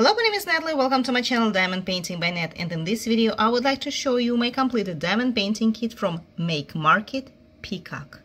Hello, my name is Natalie, welcome to my channel Diamond Painting by Nat and in this video I would like to show you my completed diamond painting kit from Make Market Peacock.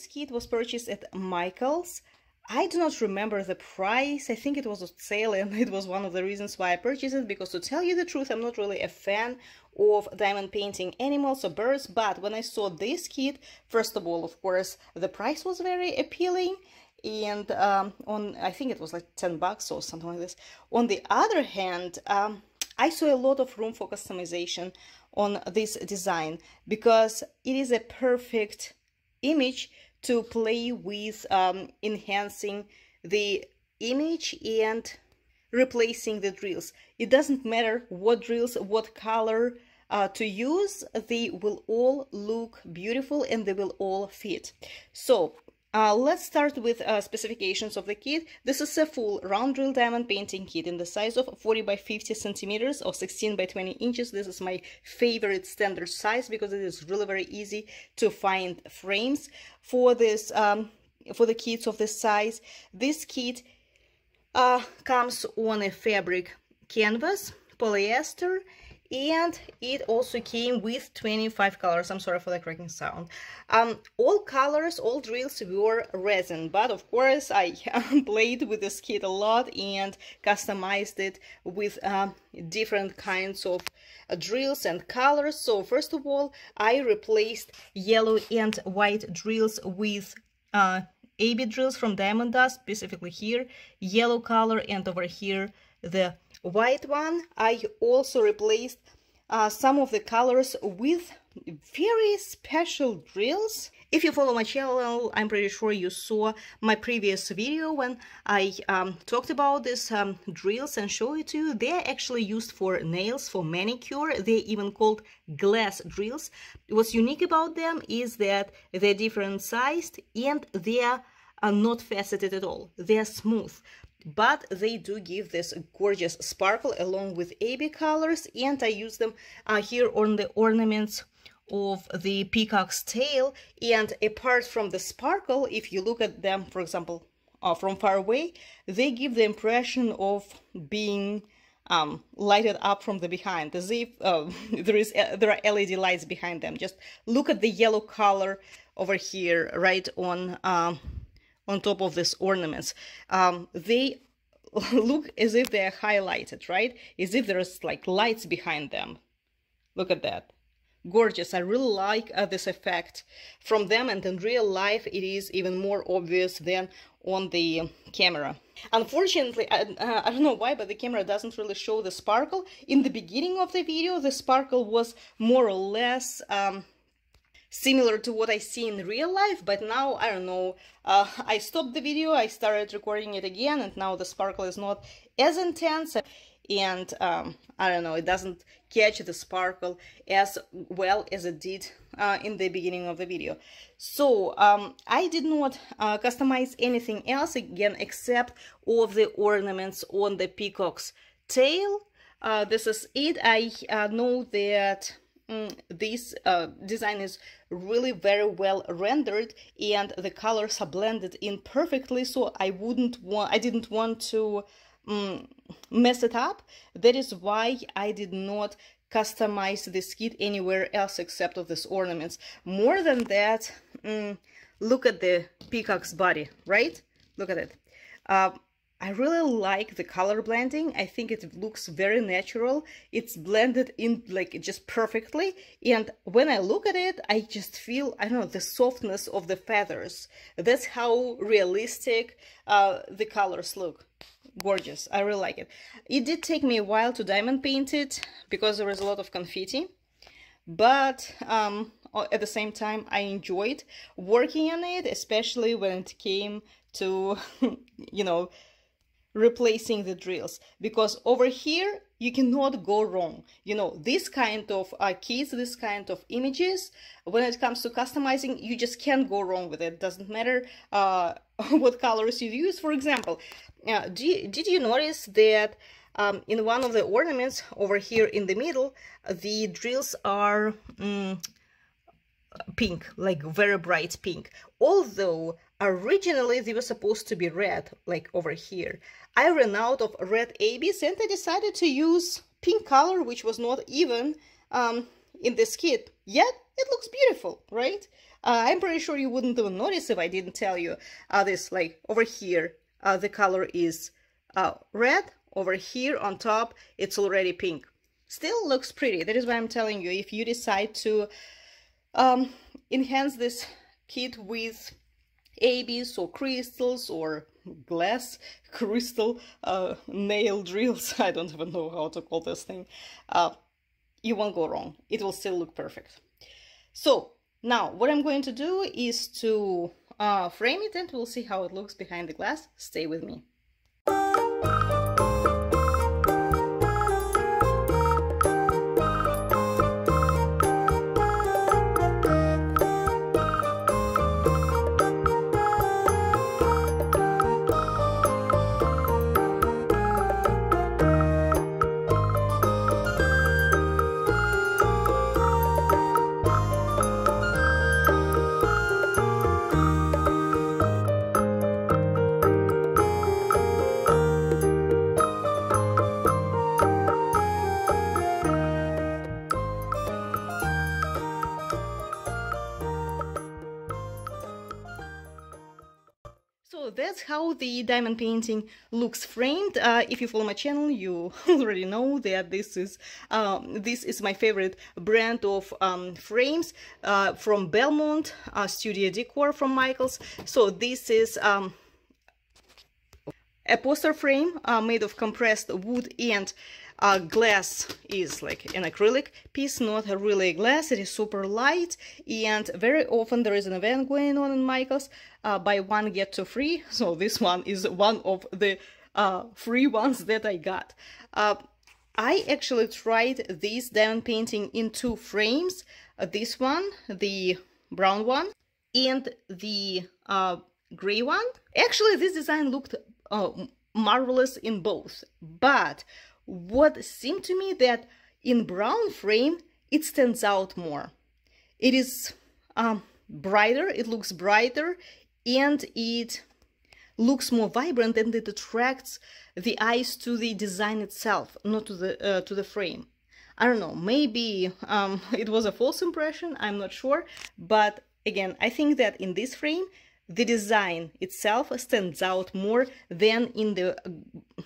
This kit was purchased at Michaels. I do not remember the price. I think it was on sale and it was one of the reasons why I purchased it because to tell you the truth, I'm not really a fan of diamond painting animals or birds, but when I saw this kit, first of all, of course, the price was very appealing and um, on, I think it was like 10 bucks or something like this. On the other hand, um, I saw a lot of room for customization on this design because it is a perfect image to play with um, enhancing the image and replacing the drills. It doesn't matter what drills, what color uh, to use, they will all look beautiful and they will all fit. So uh, let's start with uh, specifications of the kit. This is a full round drill diamond painting kit in the size of 40 by 50 centimeters or 16 by 20 inches. This is my favorite standard size because it is really very easy to find frames for this um, for the kits of this size. This kit uh, comes on a fabric canvas, polyester, and it also came with 25 colors. I'm sorry for the cracking sound. Um, all colors all drills were resin but of course i played with this kit a lot and customized it with uh, different kinds of uh, drills and colors. So first of all i replaced yellow and white drills with uh, AB drills from Diamond Dust, specifically here, yellow color, and over here the white one. I also replaced uh, some of the colors with very special drills. If you follow my channel, I'm pretty sure you saw my previous video when I um, talked about these um, drills and show it to you. They're actually used for nails, for manicure. They're even called glass drills. What's unique about them is that they're different sized and they're uh, not faceted at all. They're smooth but they do give this gorgeous sparkle along with AB colors and I use them uh, here on the ornaments of the peacock's tail. And apart from the sparkle if you look at them for example uh, from far away they give the impression of being um, lighted up from the behind. As if uh, there is uh, there are LED lights behind them. Just look at the yellow color over here right on um, on top of these ornaments. Um, they look as if they're highlighted, right? As if there's like lights behind them. Look at that. Gorgeous. I really like uh, this effect from them and in real life it is even more obvious than on the camera. Unfortunately, I, uh, I don't know why, but the camera doesn't really show the sparkle. In the beginning of the video, the sparkle was more or less um, similar to what I see in real life, but now, I don't know, uh, I stopped the video, I started recording it again, and now the sparkle is not as intense, and um, I don't know, it doesn't catch the sparkle as well as it did uh, in the beginning of the video. So um, I did not uh, customize anything else again except all of the ornaments on the peacock's tail. Uh, this is it. I uh, know that this uh, design is really very well rendered and the colors are blended in perfectly so I wouldn't want I didn't want to um, mess it up. That is why I did not customize this kit anywhere else except of these ornaments. More than that, um, look at the peacock's body, right? Look at it. Uh, I really like the color blending. I think it looks very natural. It's blended in like just perfectly. And when I look at it, I just feel, I don't know, the softness of the feathers. That's how realistic uh, the colors look gorgeous i really like it it did take me a while to diamond paint it because there was a lot of confetti but um, at the same time i enjoyed working on it especially when it came to you know replacing the drills. Because over here you cannot go wrong. You know this kind of uh, keys this kind of images when it comes to customizing you just can't go wrong with it. Doesn't matter uh, what colors you use. For example uh, did, you notice that um, in one of the ornaments over here in the middle the drills are um, pink like very bright pink. Although originally they were supposed to be red like over here I ran out of red ABs and I decided to use pink color, which was not even um, in this kit. Yet, it looks beautiful, right? Uh, I'm pretty sure you wouldn't even notice if I didn't tell you uh, this, like, over here, uh, the color is uh, red. Over here on top, it's already pink. Still looks pretty. That is why I'm telling you, if you decide to um, enhance this kit with ABs or crystals or glass crystal uh, nail drills. I don't even know how to call this thing. Uh, you won't go wrong. It will still look perfect. So now what I'm going to do is to uh, frame it and we'll see how it looks behind the glass. Stay with me. That's how the diamond painting looks framed. Uh, if you follow my channel, you already know that this is um, this is my favorite brand of um, frames uh, from Belmont uh, Studio Decor from Michaels. So this is um, a poster frame uh, made of compressed wood and uh, glass is like an acrylic piece, not really glass. It is super light and very often there is an event going on in Michaels, uh, buy one get two free. So this one is one of the uh, free ones that I got. Uh, I actually tried this diamond painting in two frames. Uh, this one, the brown one, and the uh, gray one. Actually, this design looked uh, marvelous in both, but what seemed to me that in brown frame it stands out more. It is um, brighter it looks brighter and it looks more vibrant and it attracts the eyes to the design itself not to the uh, to the frame. I don't know maybe um, it was a false impression i'm not sure but again i think that in this frame the design itself stands out more than in the uh,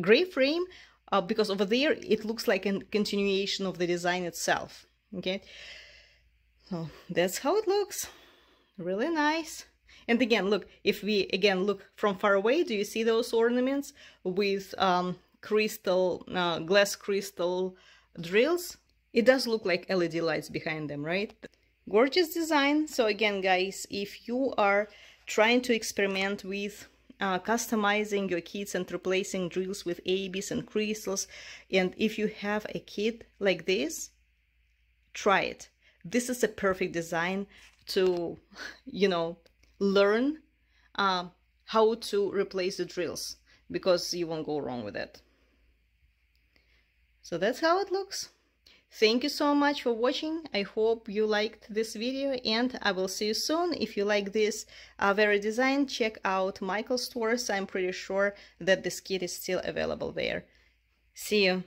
gray frame uh, because over there it looks like a continuation of the design itself okay? So that's how it looks. Really nice. And again look if we again look from far away do you see those ornaments with um, crystal uh, glass crystal drills? It does look like LED lights behind them right gorgeous design. So again guys if you are trying to experiment with uh, customizing your kits and replacing drills with ABs and crystals and if you have a kit like this try it. This is a perfect design to you know learn uh, how to replace the drills because you won't go wrong with it so that's how it looks Thank you so much for watching. I hope you liked this video and I will see you soon. If you like this uh, very design, check out Michaels stores. I'm pretty sure that this kit is still available there. See you.